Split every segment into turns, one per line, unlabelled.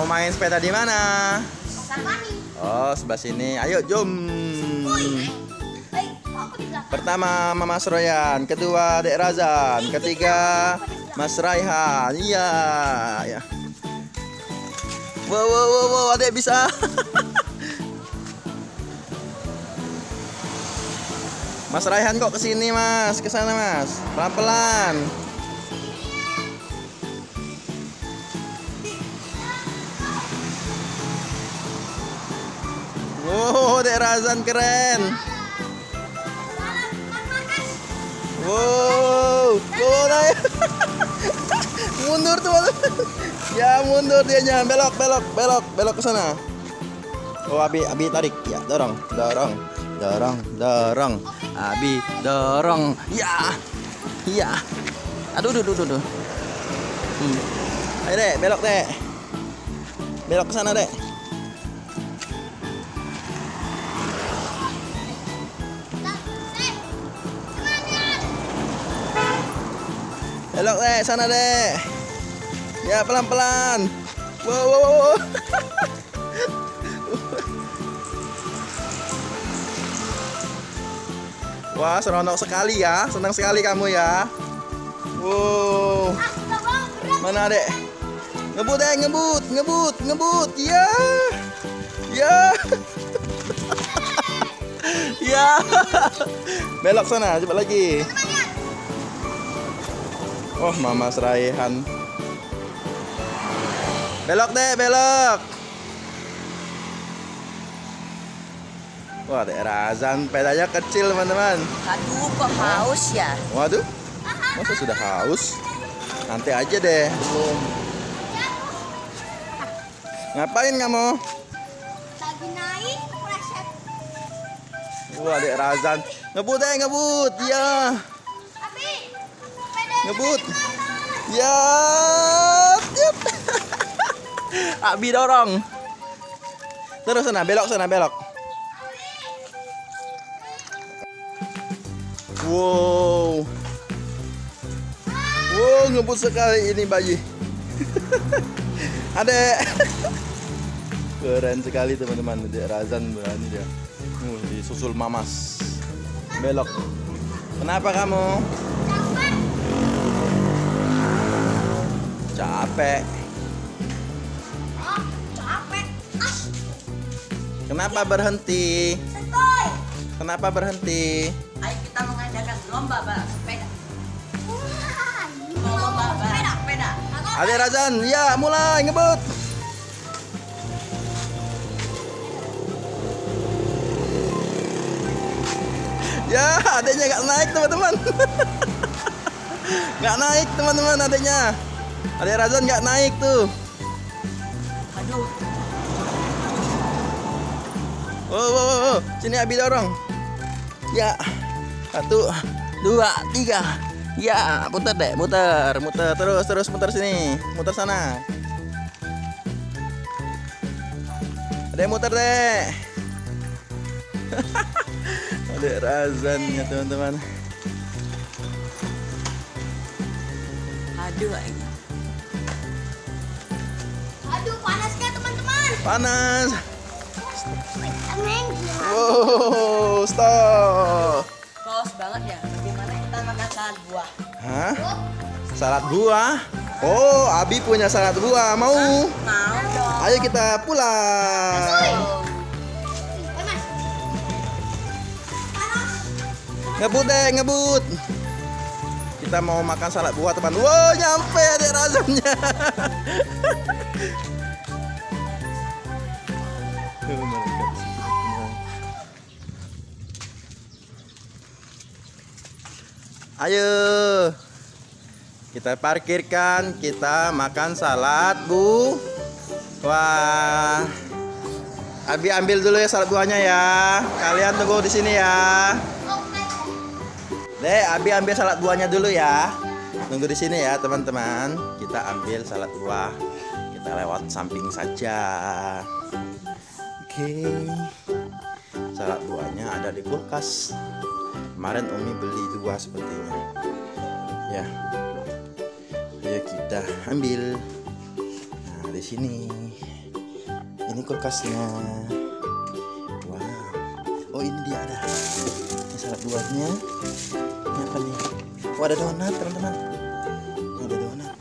Mau main sepeda di mana? Oh, sebelah sini. Ayo, jom.
Di belakang?
Pertama Mama Royan, kedua Dek Razan, ketiga Mas Raihan. Iya, ya. Wow, wow, wow, wow, Adek bisa. Mas Raihan kok ke sini Mas, ke sana Mas, pelan-pelan. Dek Razan keren. Wow, wow, naik. mundur tuh, ya mundur dia nya, belok, belok, belok, belok ke sana. Oh, Abi, Abi tarik, ya, dorong, dorong, dorong, dorong, Abi, dorong, ya, ya. Aduh, duh, duh, duh, duh. Hmm. Ayo dek, belok dek, belok ke sana dek. Belok deh, sana deh. Ya pelan-pelan. Wow, wow, wow. Wah, seronok sekali ya. Senang sekali kamu ya. Wow. Mana dek? Ngebut deh, ngebut, ngebut, ngebut. Ya. Ya. ya. Belok sana, coba lagi. Oh, Mama Seraihan. Belok deh, belok. Wah, daerah azan pedanya kecil, teman-teman.
Aduh, kok haus ya?
Waduh, masa sudah haus? Nanti aja deh, belum. Ngapain kamu?
Lagi naik, preset.
Wah, daerah azan. Ngebut deh, ngebut. Ya,
Abi, sepeda
ngebut. Ya, tiup. Abi dorong. Terus sana, belok sana, belok. Wow. Wow, ngebut sekali ini bayi. Adek. Keren sekali teman-teman. Dek Razan berani dia. Uh, disusul mamas. Belok. Kenapa kamu? Capek.
Ah, capek. Ah,
Kenapa berhenti? Kenapa berhenti?
Ayo kita mengadakan lomba balap sepeda. Lomba balap
sepeda.
sepeda.
Razan, ya mulai ngebut. Ya, adeknya nggak naik teman-teman. Nggak naik teman-teman adeknya. Adek Razan nggak naik tuh.
Aduh,
Oh, oh, oh, oh. sini Abi dorong. Ya, satu, dua, tiga. Ya, putar deh, muter, muter terus, terus muter sini, muter sana. Ada yang muter deh. Ada razannya teman-teman.
aduh
Aduh, panasnya teman-teman.
Panas. Wow, stop.
Kaos banget ya. Bagaimana kita makan salad buah?
Hah? Salad buah? Oh, Abi punya salad buah. Mau?
Mau dong.
Ayo kita pulang.
panas. Panas.
Ngebut deh, ngebut. Kita mau makan salad buah teman. Wow, nyampe ada razannya. Ayo. Kita parkirkan, kita makan salad, Bu. Wah. Abi ambil dulu ya salad buahnya ya. Kalian tunggu di sini ya. Dek, Abi ambil salad buahnya dulu ya. Tunggu di sini ya, teman-teman. Kita ambil salad buah. Kita lewat samping saja. Oke. Salad buahnya ada di kulkas. Kemarin Umi beli dua sepertinya. Ya. Ayo kita ambil. Nah, di sini. Ini kulkasnya. Wow. Oh ini dia ada. Ini salad buahnya. Ini apa nih? Oh ada donat teman-teman. Ada donat.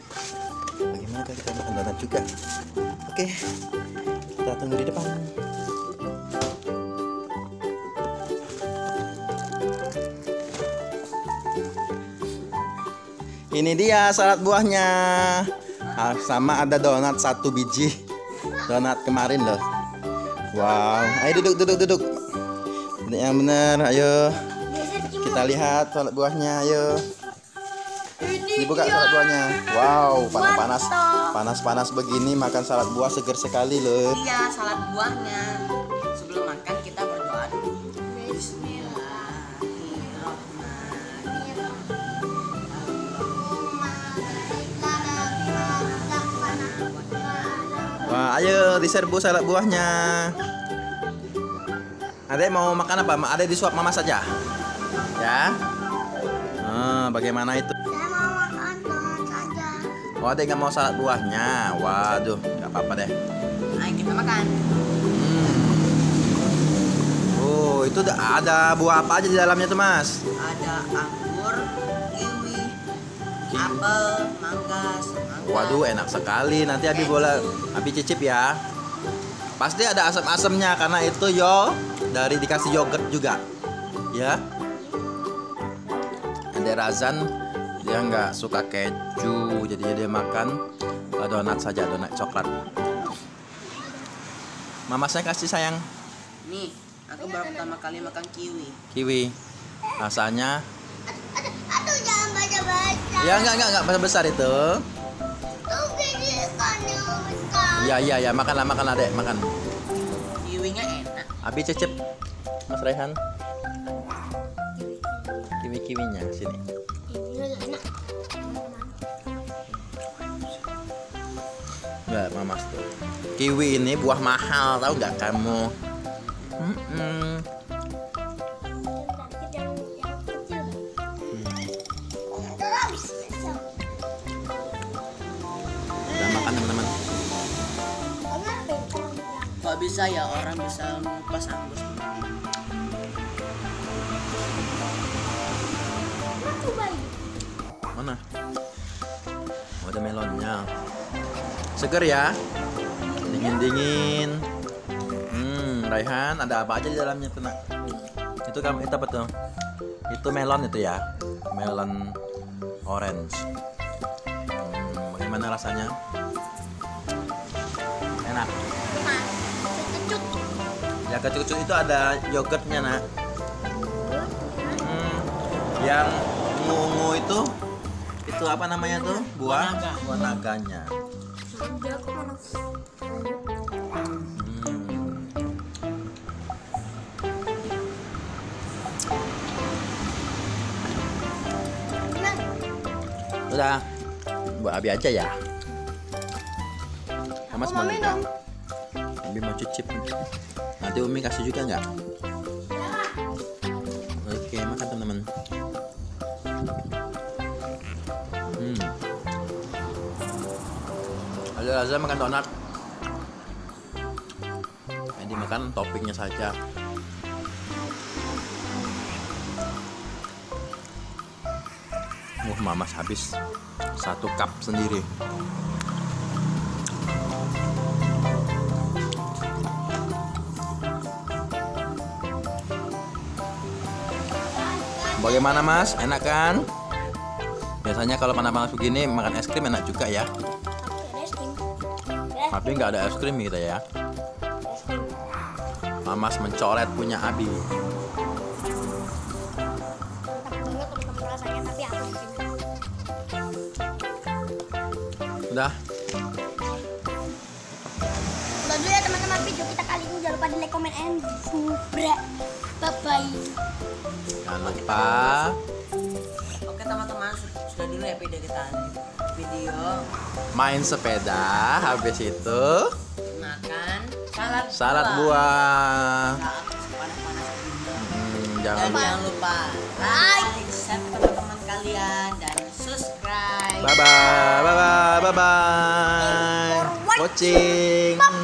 Bagaimana kita makan donat juga? Oke. Kita tunggu di depan. Ini dia salad buahnya. Ah, sama ada donat satu biji. Donat kemarin loh. Wow. Ayo duduk duduk duduk. Ini yang benar. Ayo kita lihat salad buahnya. Ayo. Dibuka salad buahnya. Wow, panas-panas. Panas-panas begini makan salad buah seger sekali loh.
Iya, salad buahnya.
Ayo diserbu salad buahnya. Adek mau makan apa? Adek disuap mama saja. Ya. Ah, bagaimana itu?
Saya mau makan saja.
Oh, adek nggak mau salad buahnya. Waduh, nggak apa-apa deh.
Ayo kita makan.
Hmm. Oh, itu ada- ada buah apa aja di dalamnya tuh, Mas?
Ada anggur, kiwi, apel, mangga, semangka.
Waduh, enak sekali. Nanti Abi boleh Abi cicip ya. Pasti ada asam-asamnya karena itu yo dari dikasih yogurt juga. Ya. Ada Razan dia nggak suka keju, jadi dia makan uh, donat saja, donat coklat. Mama saya kasih sayang
Nih, aku baru pertama kali makan kiwi.
kiwi. Rasanya
Aduh, aduh jangan baca-baca.
Ya nggak nggak nggak besar besar itu. Ya ya ya makanlah makan adek makan.
Kiwinya enak.
Abi cecep Mas Rehan kiwi-kiwinya sini
Ini enak.
Enggak mamas tuh kiwi ini buah mahal tahu nggak kamu Mm-mm.
Yang
Bisa ya orang bisa mengupas anggur
mana? Oh, ada melonnya. Seger ya? Dingin-dingin. Hmm Raihan ada apa aja di dalamnya nak? Itu kamu itu apa tuh? Itu melon itu ya? Melon orange. Hmm, bagaimana rasanya ya kecucut itu ada yogurtnya nak. Hmm, yang ungu itu itu apa namanya tuh? Buah? Buah naganya? Hmm. Udah buat abi aja ya. Juga
minum.
Abi. mau cicip nanti Umi kasih juga nggak oke makan teman-teman hmm. Ada Raza makan donat yang dimakan toppingnya saja Wah, mamas habis satu cup sendiri. Bagaimana mas? Enak kan? Biasanya kalau panas-panas begini makan es krim enak juga ya. Tapi nggak ada es krim gitu ya. Mamas mencoret punya Abi. Udah.
Udah dulu ya teman-teman video kita kali ini jangan lupa di like, comment, and subscribe. Bye bye.
Jangan lupa
Oke teman-teman su- sudah dulu ya video kita video
main sepeda. Habis itu
makan salad
salad buah.
ini.
Hmm,
Dan
jangan lupa.
jangan lupa like, share ke teman-teman kalian dan subscribe.
Bye bye. Bye bye. Bye bye. Watching.